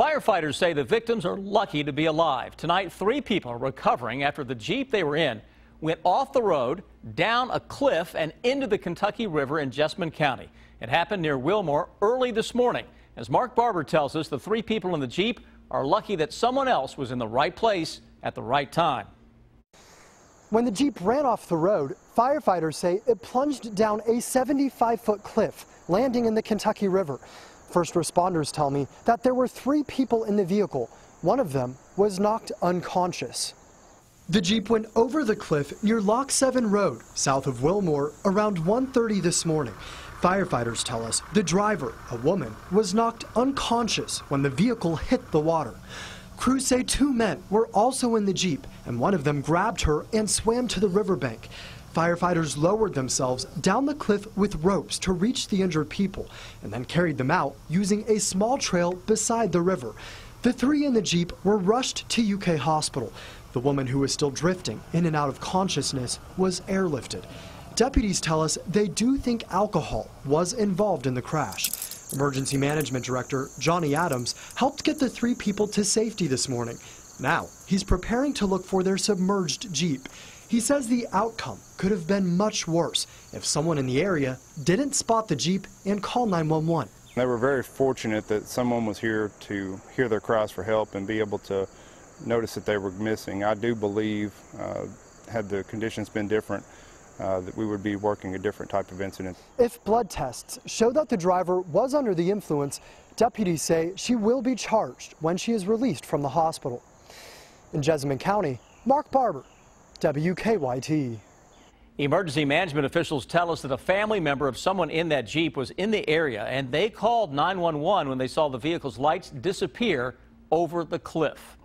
Firefighters say the victims are lucky to be alive. Tonight, three people are recovering after the Jeep they were in went off the road, down a cliff, and into the Kentucky River in Jessamine County. It happened near Wilmore early this morning. As Mark Barber tells us, the three people in the Jeep are lucky that someone else was in the right place at the right time. When the Jeep ran off the road, firefighters say it plunged down a 75-foot cliff, landing in the Kentucky River. First responders tell me that there were three people in the vehicle. One of them was knocked unconscious. The Jeep went over the cliff near Lock 7 Road, south of Wilmore, around 1.30 this morning. Firefighters tell us the driver, a woman, was knocked unconscious when the vehicle hit the water. Crews say two men were also in the Jeep, and one of them grabbed her and swam to the riverbank. Firefighters lowered themselves down the cliff with ropes to reach the injured people and then carried them out using a small trail beside the river. The three in the Jeep were rushed to UK hospital. The woman who was still drifting in and out of consciousness was airlifted. Deputies tell us they do think alcohol was involved in the crash. Emergency Management Director Johnny Adams helped get the three people to safety this morning. Now, he's preparing to look for their submerged Jeep. He says the outcome could have been much worse if someone in the area didn't spot the Jeep and call 911. They were very fortunate that someone was here to hear their cries for help and be able to notice that they were missing. I do believe, uh, had the conditions been different, uh, that we would be working a different type of incident. If blood tests show that the driver was under the influence, deputies say she will be charged when she is released from the hospital. In Jessamine County, Mark Barber, WKYT. Emergency management officials tell us that a family member of someone in that Jeep was in the area and they called 911 when they saw the vehicle's lights disappear over the cliff.